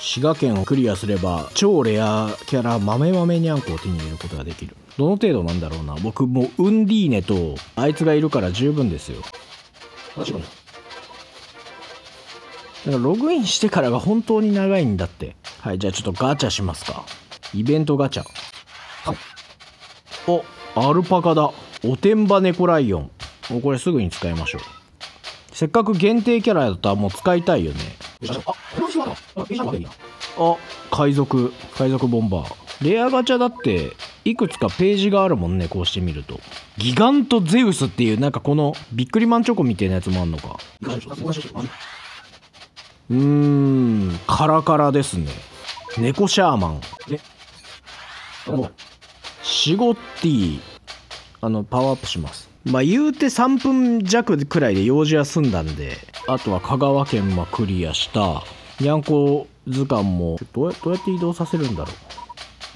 滋賀県をクリアすれば超レアキャラ豆豆にゃんこを手に入れることができる。どの程度なんだろうな。僕もうウンディーネとあいつがいるから十分ですよ。だからログインしてからが本当に長いんだって。はいじゃあちょっとガチャしますか。イベントガチャ。おアルパカだ。おてんば猫ライオン。もうこれすぐに使いましょう。せっかく限定キャラだったらもう使いたいよね。ああ海賊海賊ボンバー。レアガチャだっていくつかページがあるもんねこうして見ると。ギガントゼウスっていうなんかこのビックリマンチョコみたいなやつもあんのか。うーんカラカラですね。猫シャーマン。シゴッティ。あのパワーアップします。まあ言うて3分弱くらいで用事は済んだんで。あとは香川県はクリアした。にゃんこ図鑑もどうやって移動させるんだろ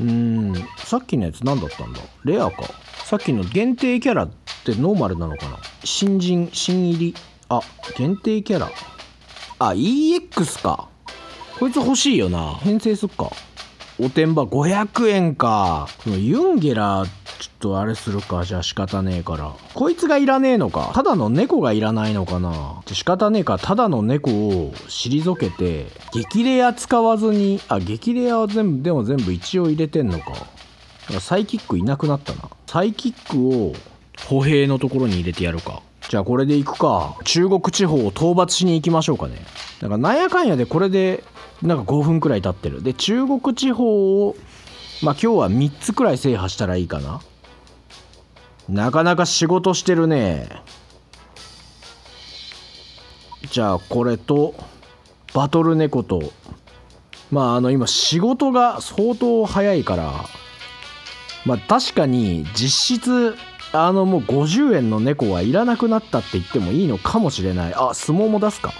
う？うーん。さっきのやつ何だったんだ？レアか。さっきの限定キャラってノーマルなのかな？新人新入り。あ限定キャラ。あ EX か。こいつ欲しいよな。編成すっか。おてんば500円か。このユンゲラちょっとあれするか。じゃあ仕方ねえから。こいつがいらねえのか。ただの猫がいらないのかな。じゃ仕方ねえか。ただの猫を退けて激レア使わずにあ激レアは全部でも全部一応入れてんのか。かサイキックいなくなったな。サイキックを歩兵のところに入れてやるか。じゃあこれで行くか。中国地方を討伐しに行きましょうかね。だからなんやかんやでこれでなんか5分くらい経ってる。で中国地方をまあ今日は3つくらい制覇したらいいかな。なかなか仕事してるね。じゃあこれとバトル猫と。まああの今仕事が相当早いから。まあ確かに実質あのもう50円の猫はいらなくなったって言ってもいいのかもしれない。あ相撲も出すか。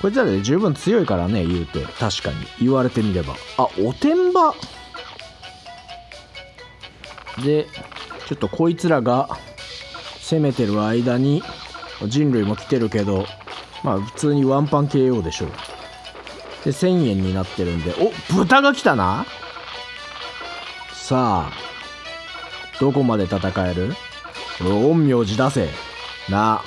こいつらで十分強いからね言うて。確かに。言われてみれば。あおてんば。でちょっとこいつらが攻めてる間に人類も来てるけどまあ普通にワンパン KO でしょう。で1000円になってるんで。お豚が来たな。さあどこまで戦える？陰陽師出せな。あ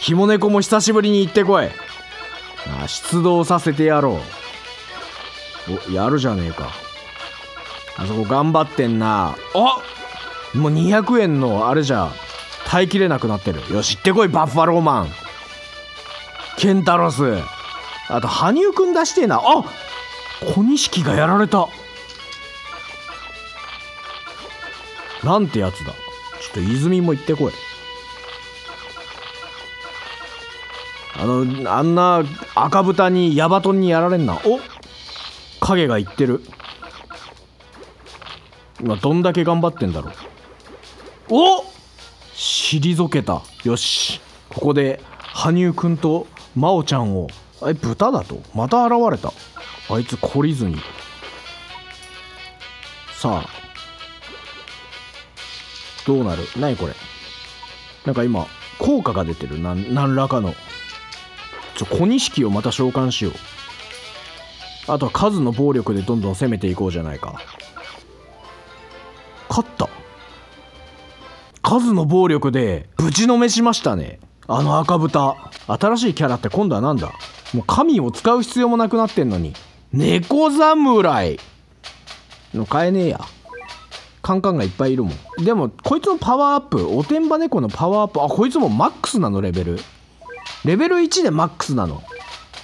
肝猫も久しぶりに行ってこい。なあ出動させてやろう。おやるじゃねえか。あそこ頑張ってんな。あ。もう200円のあれじゃ耐えきれなくなってる。よし行ってこいバッファローマン。ケンタロス。あと羽生くん出してえな。あ小錦がやられた。なんてやつだ。ちょっと泉も行ってこい。あのあんな赤豚にヤバトンにやられんな。お影が言ってる今どんだけ頑張ってんだろう。お退けた。よし。ここで羽生くんと真央ちゃんをえ豚だと？また現れた。あいつ懲りずに。さあ。どうなる？何これ？なんか今効果が出てる。なん何らかの。ちょ小錦をまた召喚しよう。あとは数の暴力でどんどん攻めていこうじゃないか。勝った。数の暴力でぶちのめしましたね。あの赤豚。新しいキャラって今度は何だ。もう神を使う必要もなくなってんのに。猫侍。の買えねえや。カンカンがいっぱいいるもん。でもこいつのパワーアップ。おてんば猫のパワーアップ。あこいつもマックスなのレベル。レベル1でマックスなの。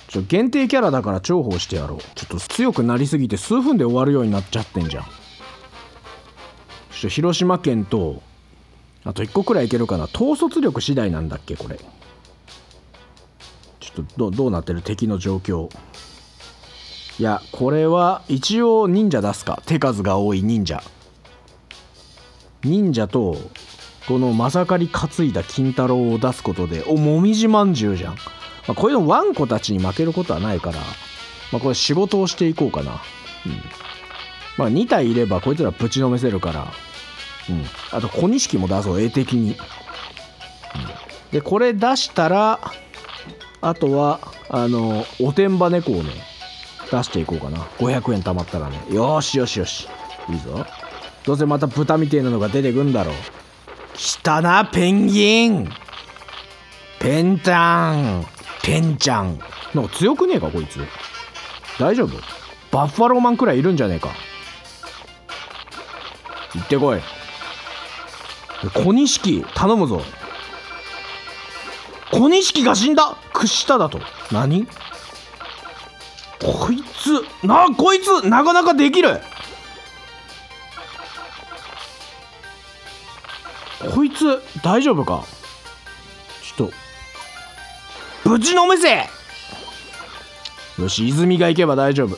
ちょ限定キャラだから重宝してやろう。ちょっと強くなりすぎて数分で終わるようになっちゃってんじゃん。と広島県とあと1個くらいいけるかな。統率力次第なんだっけこれ。ちょっとどうなってる敵の状況。いやこれは一応忍者出すか。手数が多い忍者。忍者とこのまさかり担いだ金太郎を出すことでおもみじまんじゅうじゃん、まあ、こういうのワンコたちに負けることはないから、まあ、これ仕事をしていこうかな。うん。まあ2体いればこいつらぶちのめせるから。うん。あと小錦も出そう絵的に、うん、でこれ出したらあとはあのおてんば猫をね出していこうかな。500円貯まったらね。よしよしよし。いいぞ。どうせまた豚みてえなのが出てくんだろう。来たなペンギン。ペンちゃんペンちゃん。なんか強くねえかこいつ。大丈夫？バッファローマンくらいいるんじゃねえか。行ってこい。小錦頼むぞ。小錦が死んだ。屈下だと。何？こいつ。なこいつなかなかできる。こいつ大丈夫か？ちょっと。ぶちのめせよし泉が行けば大丈夫。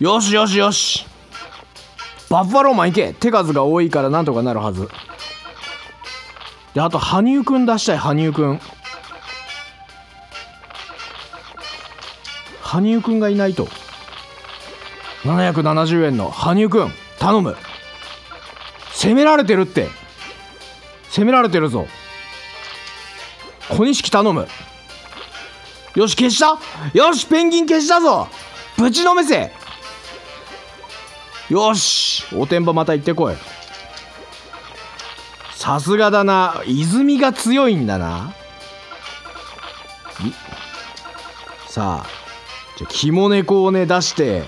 よしよしよし。バッファローマン行け。手数が多いからなんとかなるはず。であと羽生くん出したい羽生くん。羽生くんがいないと。770円の羽生くん頼む。攻められてるって。攻められてるぞ。小錦頼む。よし消した。よしペンギン消したぞ。ぶちのめせ。よしおてんばまた行ってこい。さすがだな。泉が強いんだな。さあじゃ肝猫をね出して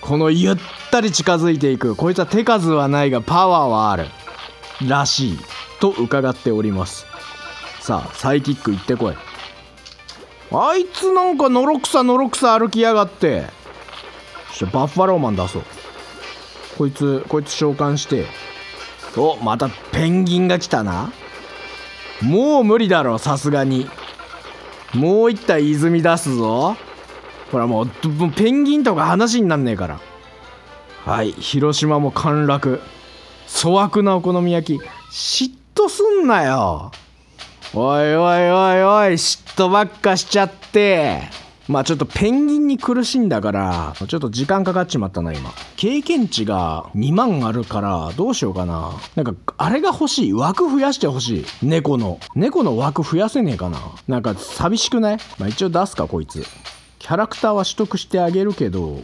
このゆったり近づいていく。こいつは手数はないがパワーはある。らしい。と伺っております。さあサイキック行ってこい。あいつなんかのろくさのろくさ歩きやがって。バッファローマン出そう。こいつこいつ召喚して。おまたペンギンが来たな。もう無理だろさすがに。もう一体泉出すぞ。ほらもうペンギンとか話になんねえから。はい広島も陥落。粗悪なお好み焼き。嫉妬すんなよ。おいおいおいおい嫉妬ばっかしちゃって。まあちょっとペンギンに苦しんだからちょっと時間かかっちまったな今。経験値が2万あるからどうしようかな。なんかあれが欲しい。枠増やしてほしい。猫の。猫の枠増やせねえかな。なんか寂しくない？まあ一応出すかこいつ。キャラクターは取得してあげるけど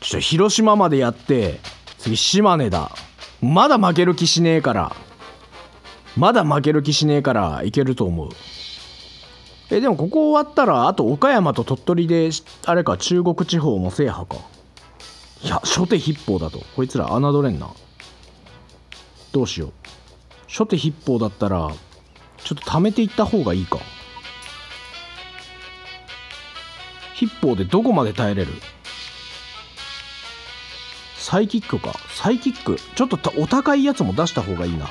ちょっと広島までやって次島根だ。まだ負ける気しねえから。まだ負ける気しねえからいけると思う。えでもここ終わったらあと岡山と鳥取であれか中国地方も制覇か。いや初手筆法だと。こいつら侮れんな。どうしよう。初手筆法だったらちょっと貯めていった方がいいか。筆法でどこまで耐えれる？サイキックか。サイキック。ちょっとお高いやつも出した方がいいな。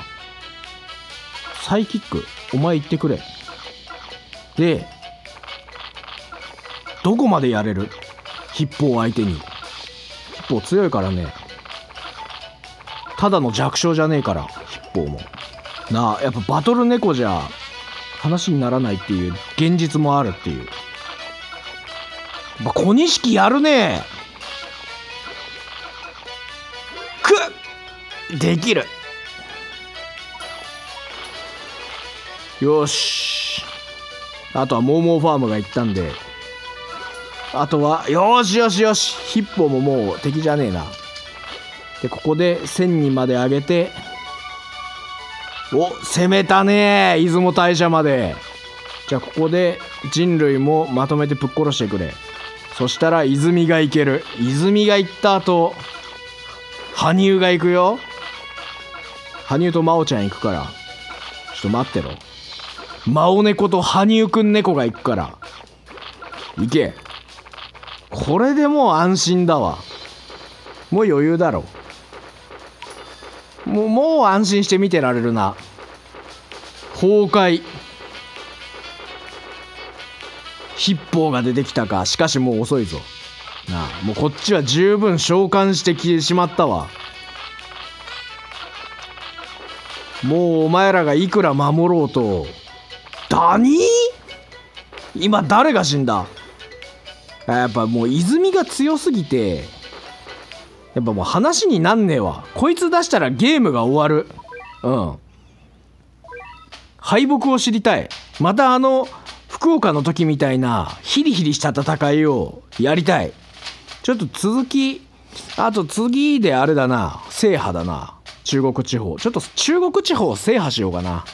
サイキックお前言ってくれ。でどこまでやれる？筆法相手に。筆法強いからね。ただの弱小じゃねえから筆法も。なあやっぱバトル猫じゃ話にならないっていう現実もあるっていう。ま小錦やるね。くっ！できる。よし。あとはモーモーファームが行ったんで。あとはよしよしよし。ヒッポももう敵じゃねえな。でここで1000人まで上げてお攻めたね出雲大社まで。じゃあここで人類もまとめてぶっ殺してくれ。そしたら泉が行ける。泉が行った後羽生が行くよ。羽生と真央ちゃん行くから。ちょっと待ってろ。真央猫と羽生くん猫が行くから。行け。これでもう安心だわ。もう余裕だろ。もうもう安心して見てられるな。崩壊。筆法が出てきたか。しかしもう遅いぞ。なあもうこっちは十分召喚してきてしまったわ。もうお前らがいくら守ろうと。何今誰が死んだ？やっぱもう泉が強すぎて。やっぱもう話になんねえわ。こいつ出したらゲームが終わる。うん。敗北を知りたい。またあの福岡の時みたいなヒリヒリした戦いをやりたい。ちょっと続きあと次であれだな制覇だな。中国地方。ちょっと中国地方制覇しようかな。